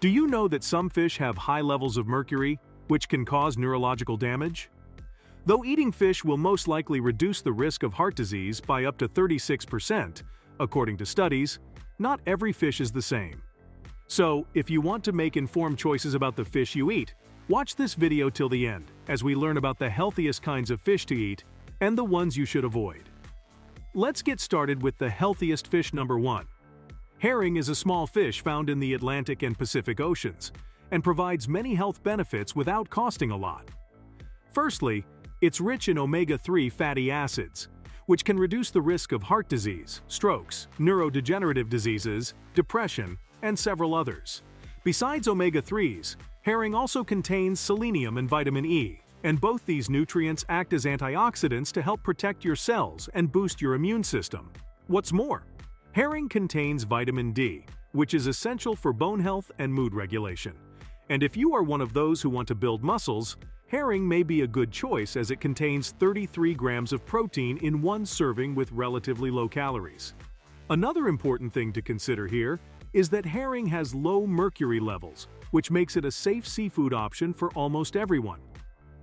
Do you know that some fish have high levels of mercury, which can cause neurological damage? Though eating fish will most likely reduce the risk of heart disease by up to 36%, according to studies, not every fish is the same. So, if you want to make informed choices about the fish you eat, watch this video till the end as we learn about the healthiest kinds of fish to eat and the ones you should avoid. Let's get started with the healthiest fish number 1. Herring is a small fish found in the Atlantic and Pacific Oceans and provides many health benefits without costing a lot. Firstly, it's rich in omega-3 fatty acids, which can reduce the risk of heart disease, strokes, neurodegenerative diseases, depression, and several others. Besides omega-3s, herring also contains selenium and vitamin E, and both these nutrients act as antioxidants to help protect your cells and boost your immune system. What's more, herring contains vitamin D, which is essential for bone health and mood regulation. And if you are one of those who want to build muscles, herring may be a good choice as it contains 33 grams of protein in one serving with relatively low calories. Another important thing to consider here is that herring has low mercury levels, which makes it a safe seafood option for almost everyone.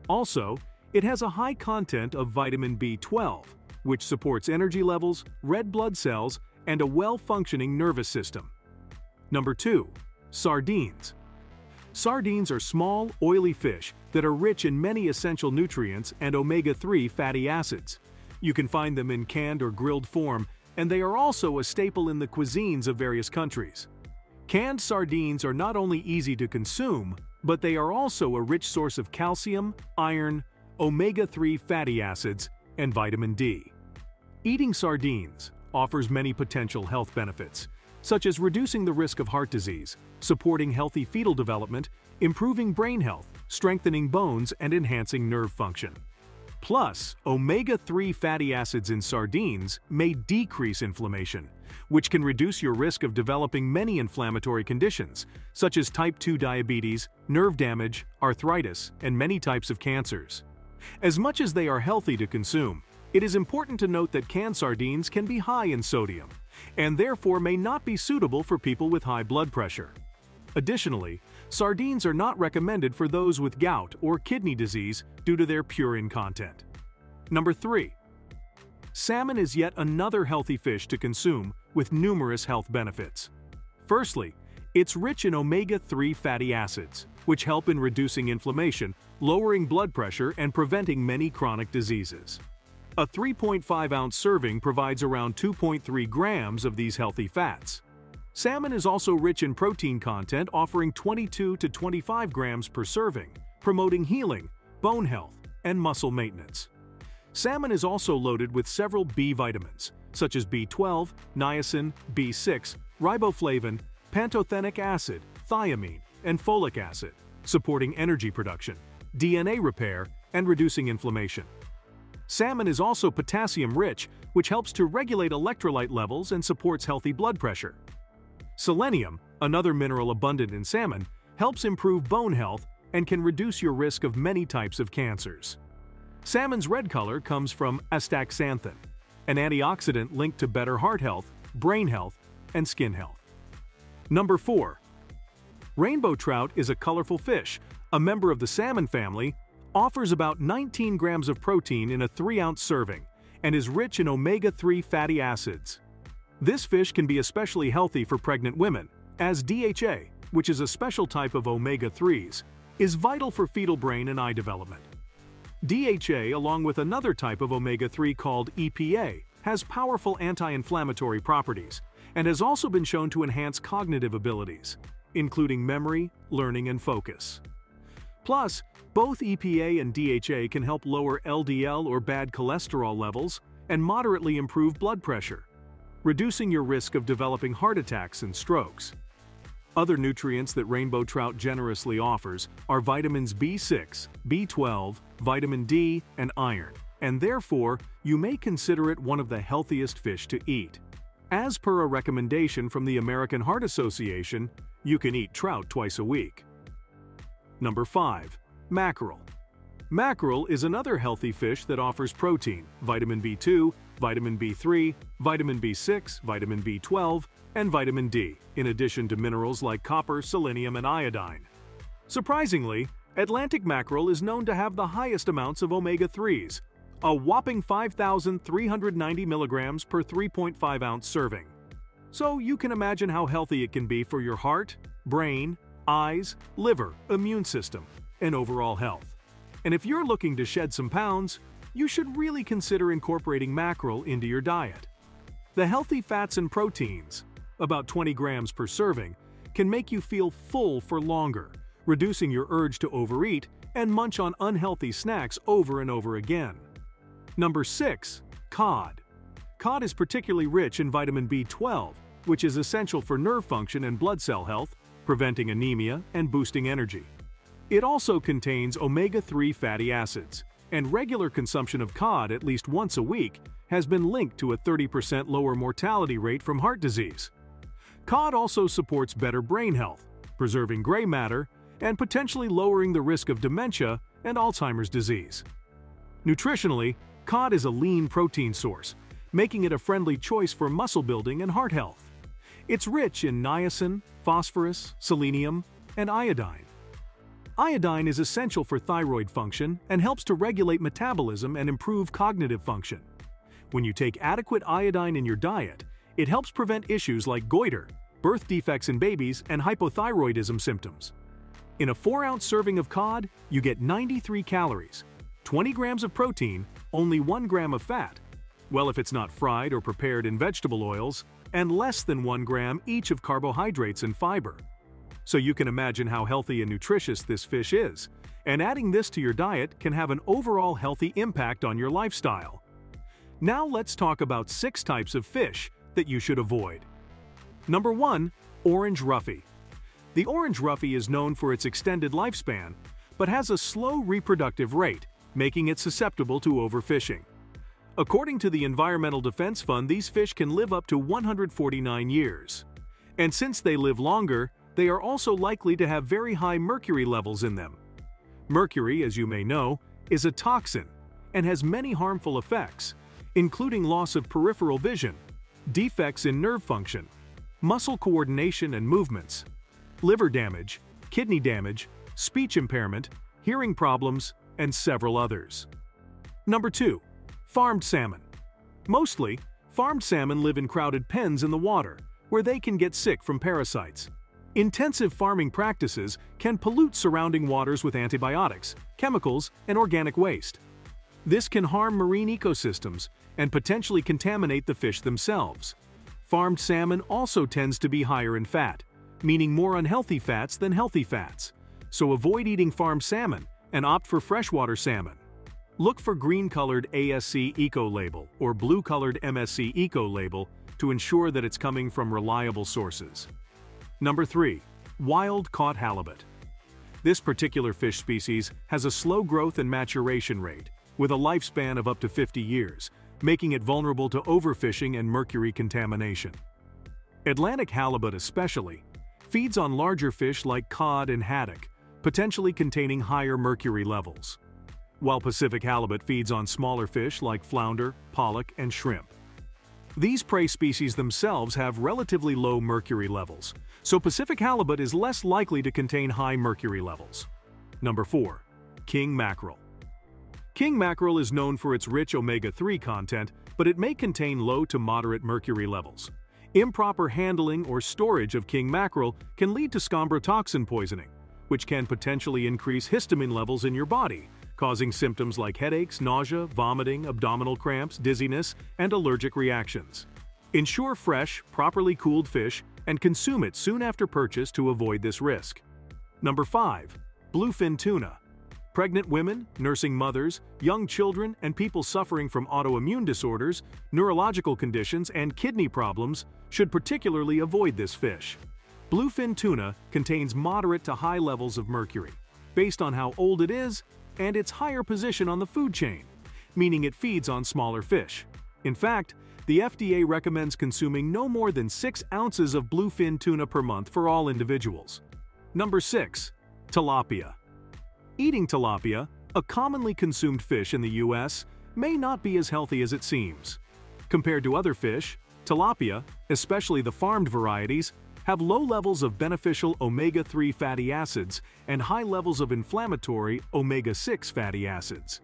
Also, it has a high content of vitamin B12, which supports energy levels, red blood cells, and a well-functioning nervous system. Number 2. Sardines. Sardines are small, oily fish that are rich in many essential nutrients and omega-3 fatty acids. You can find them in canned or grilled form, and they are also a staple in the cuisines of various countries. Canned sardines are not only easy to consume, but they are also a rich source of calcium, iron, omega-3 fatty acids, and vitamin D. Eating sardines offers many potential health benefits, such as reducing the risk of heart disease, supporting healthy fetal development, improving brain health, strengthening bones, and enhancing nerve function. Plus, omega-3 fatty acids in sardines may decrease inflammation, which can reduce your risk of developing many inflammatory conditions, such as type 2 diabetes, nerve damage, arthritis, and many types of cancers. As much as they are healthy to consume, it is important to note that canned sardines can be high in sodium, and therefore may not be suitable for people with high blood pressure. Additionally, sardines are not recommended for those with gout or kidney disease due to their purine content. Number 3. Salmon is yet another healthy fish to consume with numerous health benefits. Firstly, it's rich in omega-3 fatty acids, which help in reducing inflammation, lowering blood pressure, and preventing many chronic diseases. A 3.5-ounce serving provides around 2.3 grams of these healthy fats. Salmon is also rich in protein content offering 22 to 25 grams per serving, promoting healing, bone health, and muscle maintenance. Salmon is also loaded with several B vitamins, such as B12, niacin, B6, riboflavin, pantothenic acid, thiamine, and folic acid, supporting energy production, DNA repair, and reducing inflammation. Salmon is also potassium-rich, which helps to regulate electrolyte levels and supports healthy blood pressure. Selenium, another mineral abundant in salmon, helps improve bone health and can reduce your risk of many types of cancers. Salmon's red color comes from astaxanthin, an antioxidant linked to better heart health, brain health, and skin health. Number 4. Rainbow trout is a colorful fish, a member of the salmon family offers about 19 grams of protein in a 3-ounce serving and is rich in omega-3 fatty acids. This fish can be especially healthy for pregnant women, as DHA, which is a special type of omega-3s, is vital for fetal brain and eye development. DHA, along with another type of omega-3 called EPA, has powerful anti-inflammatory properties and has also been shown to enhance cognitive abilities, including memory, learning, and focus. Plus, both EPA and DHA can help lower LDL or bad cholesterol levels and moderately improve blood pressure, reducing your risk of developing heart attacks and strokes. Other nutrients that rainbow trout generously offers are vitamins B6, B12, vitamin D, and iron, and therefore, you may consider it one of the healthiest fish to eat. As per a recommendation from the American Heart Association, you can eat trout twice a week. Number 5. Mackerel. Mackerel is another healthy fish that offers protein, vitamin B2, vitamin B3, vitamin B6, vitamin B12, and vitamin D, in addition to minerals like copper, selenium, and iodine. Surprisingly, Atlantic mackerel is known to have the highest amounts of omega-3s, a whopping 5,390 milligrams per 3.5 ounce serving. So you can imagine how healthy it can be for your heart, brain, eyes, liver, immune system, and overall health. And if you're looking to shed some pounds, you should really consider incorporating mackerel into your diet. The healthy fats and proteins, about 20 grams per serving, can make you feel full for longer, reducing your urge to overeat and munch on unhealthy snacks over and over again. Number 6. Cod. Cod is particularly rich in vitamin B12, which is essential for nerve function and blood cell health, preventing anemia and boosting energy. It also contains omega-3 fatty acids, and regular consumption of cod at least once a week has been linked to a 30% lower mortality rate from heart disease. Cod also supports better brain health, preserving gray matter, and potentially lowering the risk of dementia and Alzheimer's disease. Nutritionally, cod is a lean protein source, making it a friendly choice for muscle building and heart health. It's rich in niacin, phosphorus, selenium, and iodine, Iodine is essential for thyroid function and helps to regulate metabolism and improve cognitive function. When you take adequate iodine in your diet, it helps prevent issues like goiter, birth defects in babies, and hypothyroidism symptoms. In a 4-ounce serving of cod, you get 93 calories, 20 grams of protein, only 1 gram of fat, well if it's not fried or prepared in vegetable oils, and less than 1 gram each of carbohydrates and fiber so you can imagine how healthy and nutritious this fish is, and adding this to your diet can have an overall healthy impact on your lifestyle. Now let's talk about six types of fish that you should avoid. Number 1. Orange Roughy. The orange roughy is known for its extended lifespan, but has a slow reproductive rate, making it susceptible to overfishing. According to the Environmental Defense Fund, these fish can live up to 149 years. And since they live longer, they are also likely to have very high mercury levels in them. Mercury, as you may know, is a toxin and has many harmful effects, including loss of peripheral vision, defects in nerve function, muscle coordination and movements, liver damage, kidney damage, speech impairment, hearing problems, and several others. Number 2. Farmed salmon. Mostly, farmed salmon live in crowded pens in the water, where they can get sick from parasites. Intensive farming practices can pollute surrounding waters with antibiotics, chemicals, and organic waste. This can harm marine ecosystems and potentially contaminate the fish themselves. Farmed salmon also tends to be higher in fat, meaning more unhealthy fats than healthy fats. So avoid eating farmed salmon and opt for freshwater salmon. Look for green-colored ASC Eco label or blue-colored MSC Eco label to ensure that it's coming from reliable sources. Number 3. Wild-caught halibut. This particular fish species has a slow growth and maturation rate, with a lifespan of up to 50 years, making it vulnerable to overfishing and mercury contamination. Atlantic halibut especially feeds on larger fish like cod and haddock, potentially containing higher mercury levels, while Pacific halibut feeds on smaller fish like flounder, pollock, and shrimp. These prey species themselves have relatively low mercury levels, so Pacific halibut is less likely to contain high mercury levels. Number 4. King Mackerel King mackerel is known for its rich omega-3 content, but it may contain low to moderate mercury levels. Improper handling or storage of king mackerel can lead to scombrotoxin poisoning, which can potentially increase histamine levels in your body, causing symptoms like headaches, nausea, vomiting, abdominal cramps, dizziness, and allergic reactions. Ensure fresh, properly cooled fish and consume it soon after purchase to avoid this risk. Number 5. Bluefin tuna. Pregnant women, nursing mothers, young children, and people suffering from autoimmune disorders, neurological conditions, and kidney problems should particularly avoid this fish. Bluefin tuna contains moderate to high levels of mercury, based on how old it is and its higher position on the food chain, meaning it feeds on smaller fish. In fact, the FDA recommends consuming no more than 6 ounces of bluefin tuna per month for all individuals. Number 6. Tilapia. Eating tilapia, a commonly consumed fish in the U.S., may not be as healthy as it seems. Compared to other fish, tilapia, especially the farmed varieties, have low levels of beneficial omega-3 fatty acids and high levels of inflammatory omega-6 fatty acids.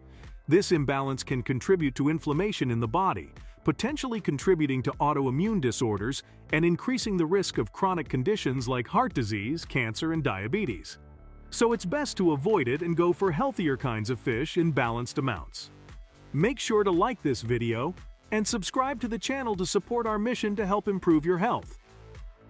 This imbalance can contribute to inflammation in the body, potentially contributing to autoimmune disorders and increasing the risk of chronic conditions like heart disease, cancer, and diabetes. So it's best to avoid it and go for healthier kinds of fish in balanced amounts. Make sure to like this video and subscribe to the channel to support our mission to help improve your health.